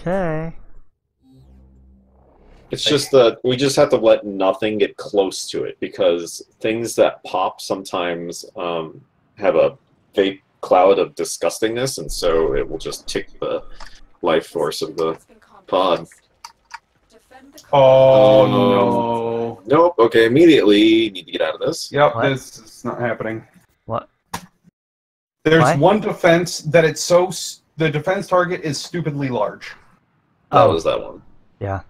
Okay. It's just that we just have to let nothing get close to it because things that pop sometimes um, have a vape cloud of disgustingness, and so it will just tick the life force of the pod. Oh, Oh, no. Nope. Okay, immediately need to get out of this. Yep, What? this is not happening. What? There's Why? one defense that it's so s- the defense target is stupidly large. That Oh. was that one. Yeah.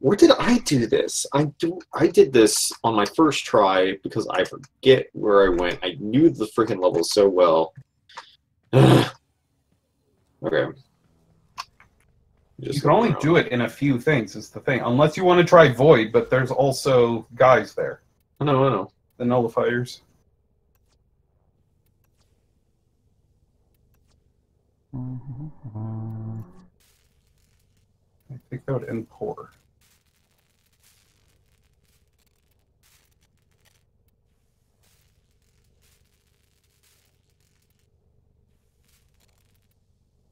Where did I do this? I do. I did this on my first try because I forget where I went. I knew the freaking level so well. okay. you can only do it in a few things. Is the thing, unless you want to try void, but there's also guys there, I know. I know. the nullifiers. I think that would.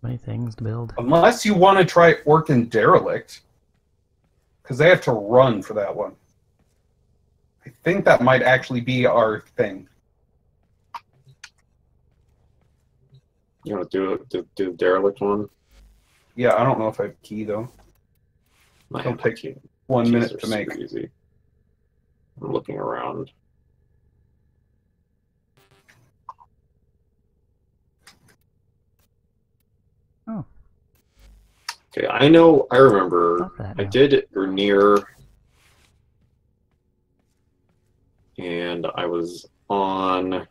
Many things to build. Unless you want to try Orokin Derelict, because they have to run for that one. I think that might actually be our thing. You want to do? Do, do the derelict one? Yeah, I don't know if I have key though. My It'll take you. One minute to super make. Easy. I'm looking around. Oh. Okay, I know. I remember. Not that I now. did Grineer, and I was on.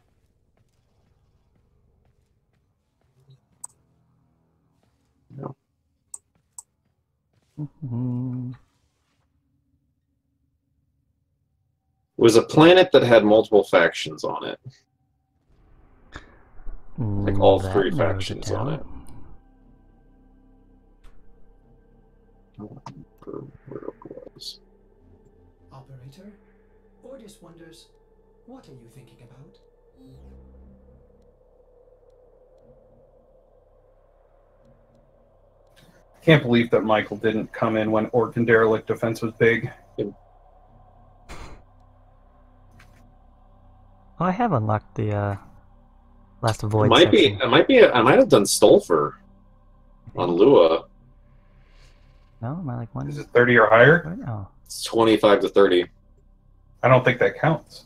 It was a planet that had multiple factions on it. Like all Mm, that three factions on it. I don't remember where it was. Operator, Ordis wonders, what are you thinking about? Can't believe that Michael didn't come in when Orokin Derelict defense was big. Oh, I have unlocked the uh, last It void. might be. section. It might be. I might have done Stöfler on Lua. No, am I like one? Is it 30 or higher? No. It's twenty-five to thirty. I don't think that counts.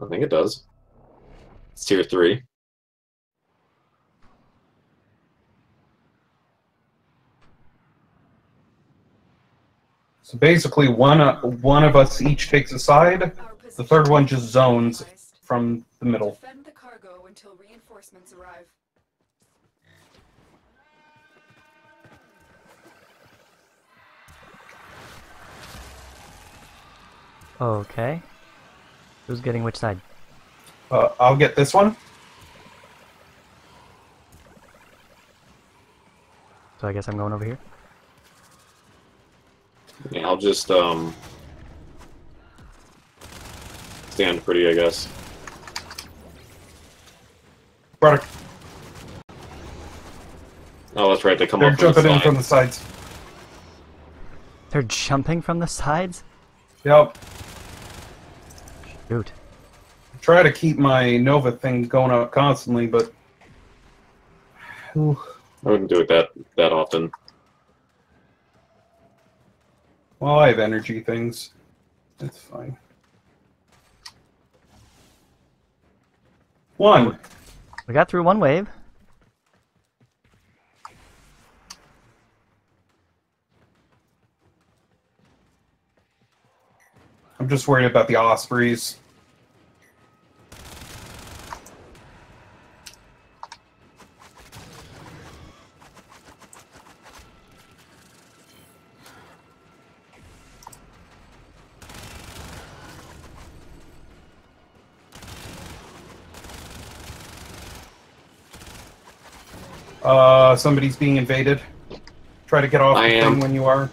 I think it does. It's tier three. So basically, one uh, one of us each takes a side. The third one just zones from the middle. Defend the cargo until reinforcements arrive. okay. Who's getting which side? Uh, I'll get this one. So I guess I'm going over here. Yeah, I'll just um stand pretty, I guess. Product. Oh, that's right. They come They're up from the jumping in from the sides. They're jumping from the sides. Yep. Shoot. I Try to keep my Nova thing going up constantly, but Ooh. I wouldn't do it that that often. Well, I have energy things. It's fine. One. We got through one wave. I'm just worried about the Ospreys. Uh, somebody's being invaded. Try to get off I the am. thing when you are.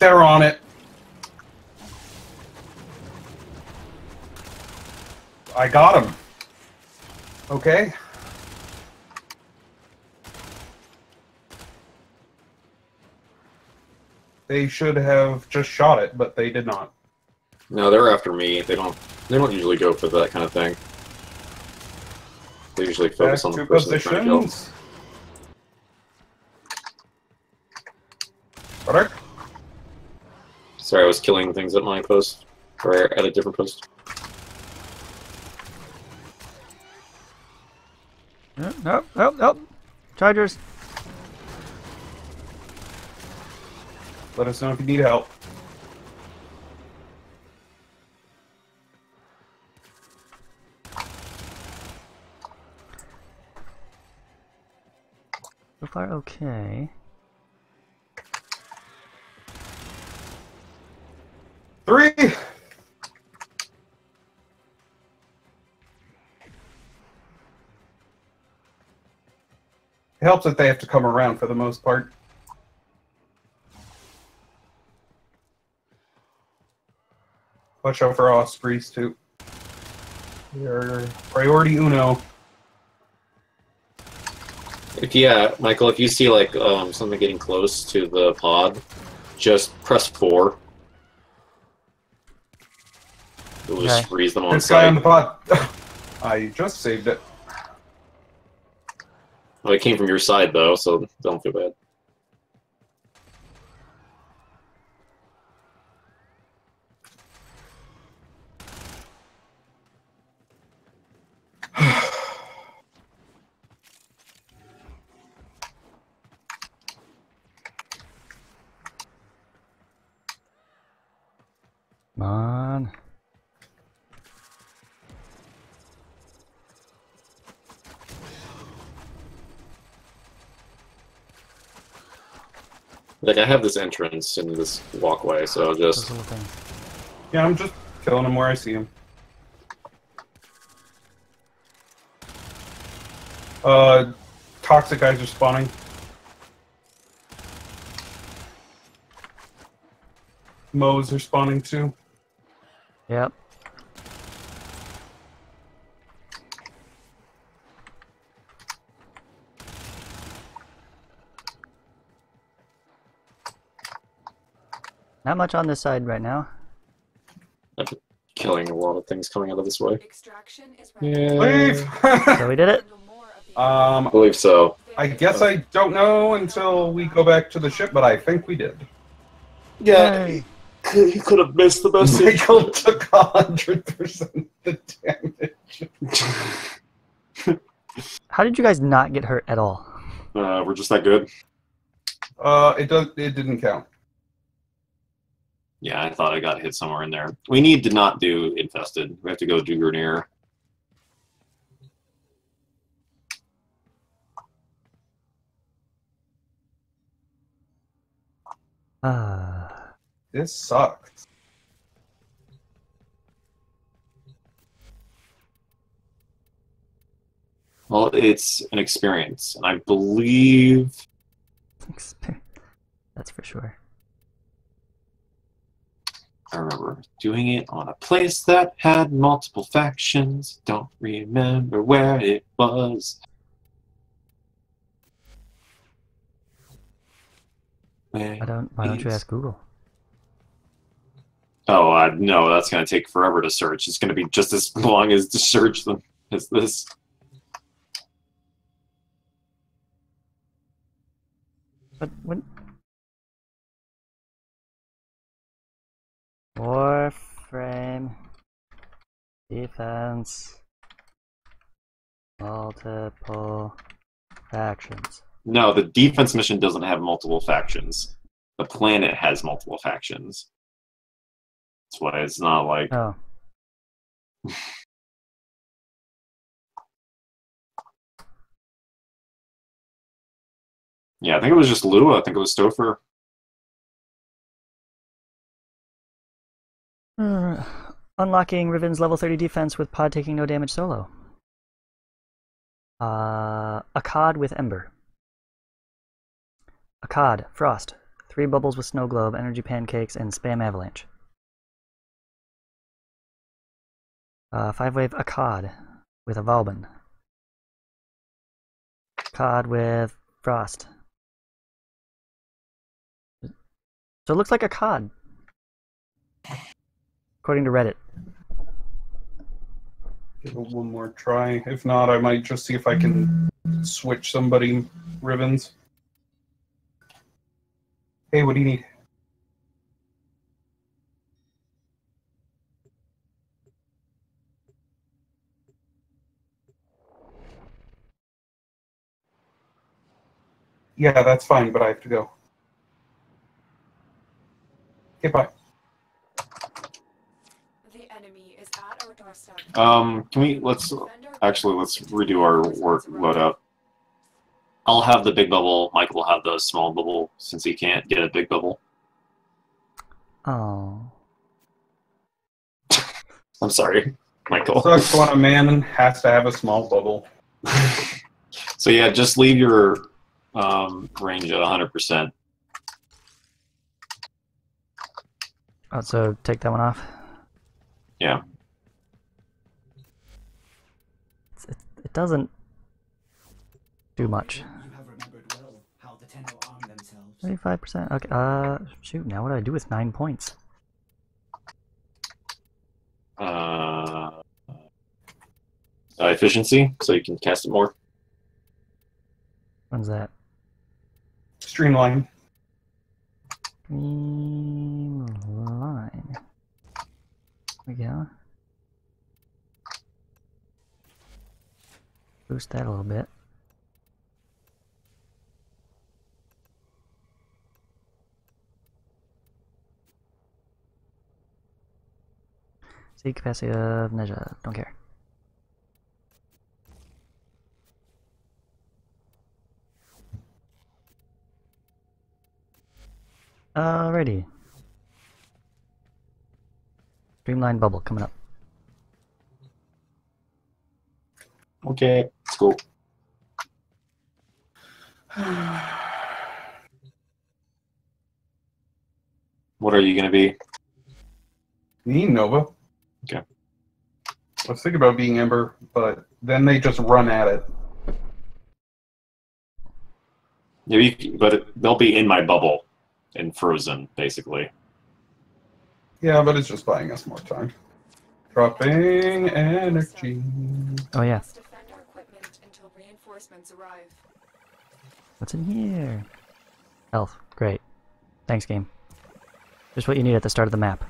They're on it. I got him. Okay. They should have just shot it, but they did not. No, they're after me. They don't. They don't usually go for that kind of thing. They usually Back focus on the person they're trying to kill. What? Sorry, I was killing things at my post, or at a different post. Nope, nope, nope, nope. Chargers. Let us know if you need help. Far, okay. Three. It helps that they have to come around for the most part. Watch out for ospreys too. They're priority uno. If yeah, Michael, if you see like um, something getting close to the pod, just press four. It'll just Okay. freeze them on This guy on the pod. I just saved it. Well, it came from your side though, so don't feel bad. On. Like I have this entrance in this walkway, so Those just. Yeah, I'm just killing him where I see him. Uh, toxic guys are spawning. Moas are spawning too. Yep. Not much on this side right now. killing a lot of things coming out of this way. Extraction is ready. Yeah, Leave! So we did it. Handle more of the I um, believe so. I guess I don't know until we go back to the ship, but I think we did. Yay. He could have missed the Michael took a hundred percent the damage. How did you guys not get hurt at all? Uh, we're just that good. Uh, it does. It didn't count. Yeah, I thought I got hit somewhere in there. We need to not do infested. We have to go do Grineer. Ah. This sucks. Well, it's an experience, and I believe That's for sure. I remember doing it on a place that had multiple factions. Don't remember where it was. Where Why don't Why don't you ask Google? No, that's going to take forever to search. It's going to be just as long as to search them as this. But when Warframe defense multiple factions. No, the defense mission doesn't have multiple factions. The planet has multiple factions. That's why it's not like Oh, yeah. I think it was just Lua. I think it was Stöfler. Uh, unlocking Riven's level 30 defense with pod taking no damage solo. Uh, Akkad with Ember. Akkad, Frost. Three bubbles with Snow Globe, Energy Pancakes, and Spam Avalanche. Uh, five wave Akkad with a Valben. Akkad with Frost. So it looks like a cod. According to Reddit. Give it one more try. If not, I might just see if I can switch somebody Rivens. Hey, what do you need? Yeah, that's fine, but I have to go. Okay, bye. The enemy is at our doorstep. Um, can we let's actually let's redo our work loadout. I'll have the big bubble. Mike will have the small bubble since he can't get a big bubble. Oh. I'm sorry, Michael. Sucks when a man has to have a small bubble. So yeah, just leave your um, range at 100%. Oh, so take that one off. Yeah. It's, it, it doesn't do much. You have remembered well how the Tenno arm themselves. Thirty-five percent. Okay. Uh, shoot. Now what do I do with nine points? Uh, uh, efficiency, so you can cast it more. When's that? Streamline. Streamline. There we go. Boost that a little bit. See capacity of Neja. Don't care. Alrighty. Streamline bubble coming up. Okay, let's go. What are you gonna be? Me, Nova. Okay. I was thinking about being Ember, but then they just run at it. Yeah, you, but they'll be in my bubble, in Frozen, basically. Yeah, but it's just buying us more time. Dropping energy. Oh yeah. Let's defend our equipment until reinforcements arrive. What's in here? Health. Great. Thanks, game. Just what you need at the start of the map.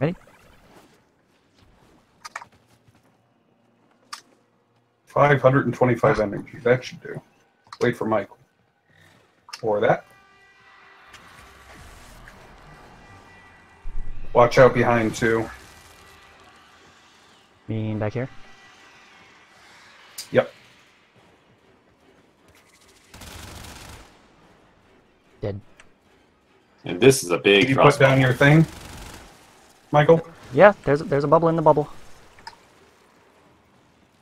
Ready? Five hundred and twenty-five energy. That should do. Wait for Michael. Or that. Watch out behind too. Mean back here. Yep. Dead. And this is a big Did you put down your thing, Michael? Yeah, there's a, there's a bubble in the bubble.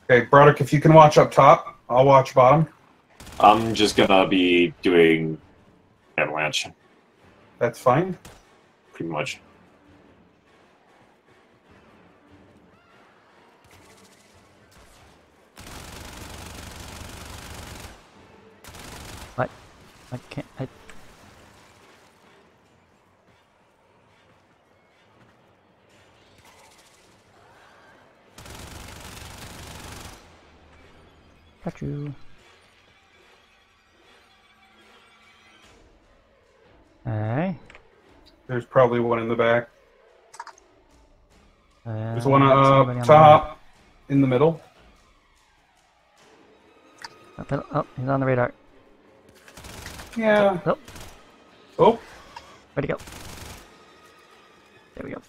Okay, Broderick, if you can watch up top, I'll watch bottom. I'm just gonna be doing avalanche, That's fine. pretty much. What? I can't. I... Got you. There's probably one in the back. Uh, There's one on up the top, in the middle. Oh, he's on the radar. Yeah. Oh, Oh, where'd he go? There we go.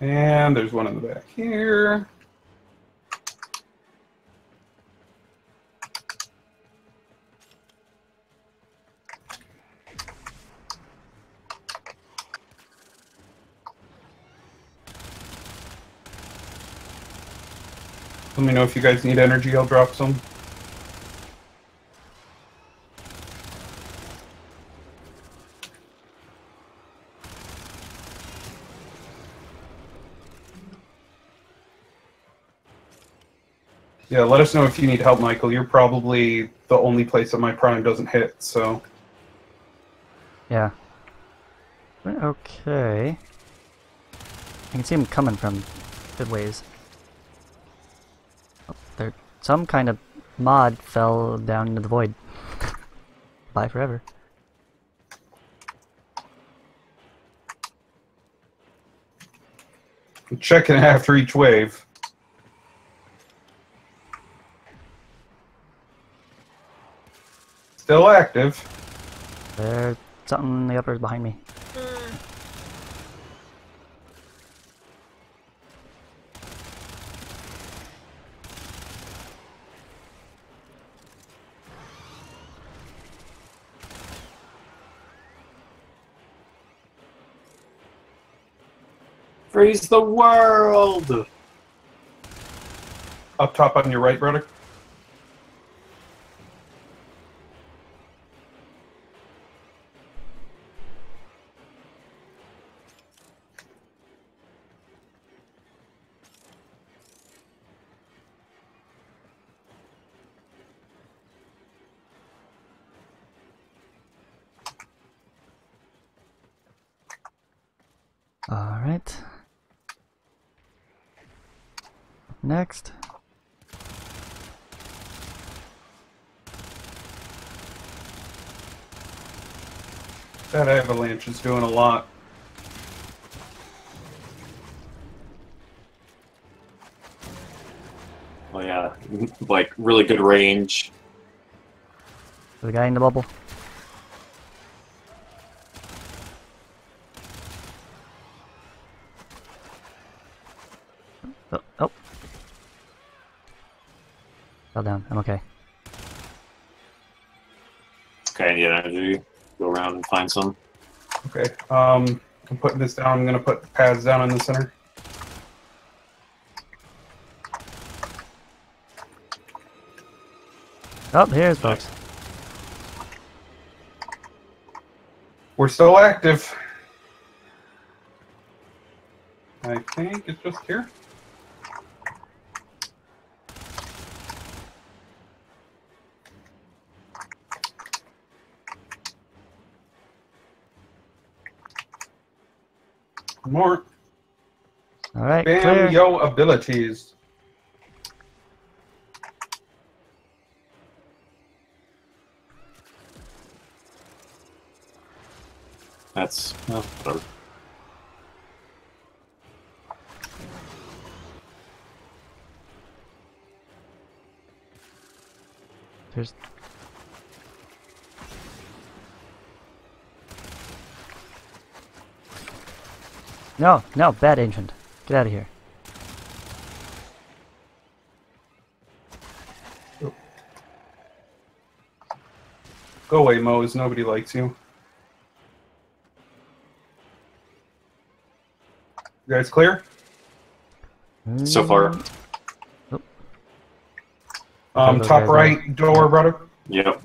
and there's one in the back here. Let me know if you guys need energy, I'll drop some. Yeah, let us know if you need help, Michael. You're probably the only place that my prime doesn't hit, so. Yeah. Okay. I can see him coming from good ways. Some kind of mod fell down into the void. Bye forever. I'm checking after each wave. Still active. There's something in the uppers behind me. Freeze the world! Up top on your right, brother. Next. That avalanche is doing a lot. Oh yeah, like really good range. The guy in the bubble. Fell down. I'm okay. Okay, I need energy. Go around and find some. Okay. Um, I'm putting this down. I'm gonna put the pads down in the center. Oh, here's folks. We're still active. I think it's just here. More. Alright, Bam clear. yo abilities. That's well, whatever. There's No, no, bad ancient. Get out of here. Go away, Mose. Nobody likes you. You guys clear? So far, Um, top right door, brother. yep.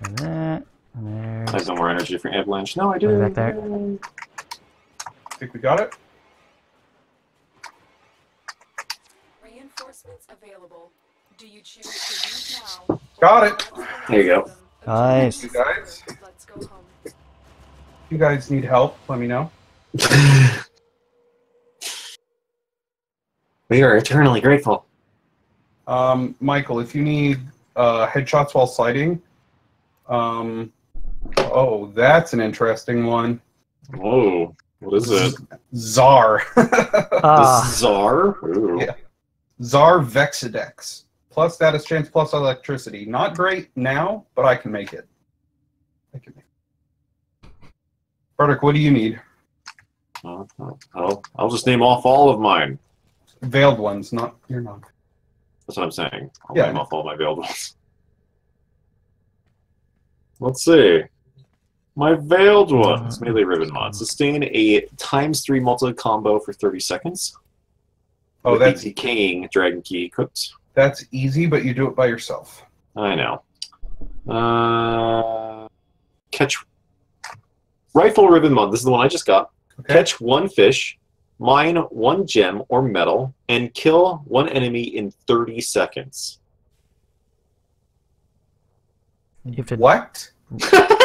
And that, and I there. have no more energy for avalanche. No, I do. back there. think we got it. Reinforcements available. Do you choose to use now? Got it. There you go. Nice. You guys, Let's go home. if you guys need help, let me know. we are eternally grateful. Um, Michael, if you need uh, headshots while sliding, um, oh, that's an interesting one. Whoa, what is it? Czar. The Czar? Ooh. Yeah. Czar Vexidex. Plus status chance, plus electricity. Not great now, but I can make it. I can make it. Frederick, what do you need? Uh, I'll, I'll just name off all of mine. Veiled ones, not you're not. That's what I'm saying. I'll Yeah. name off all my veiled ones. Let's see. My veiled ones, melee Riven mod. Sustain a times three multi combo for 30 seconds. Oh, with that's the decaying dragon key equipped. that's easy, but you do it by yourself. I know. Uh, catch rifle Riven mod. This is the one I just got. Okay. Catch one fish, mine one gem or metal, and kill one enemy in 30 seconds. You have to What?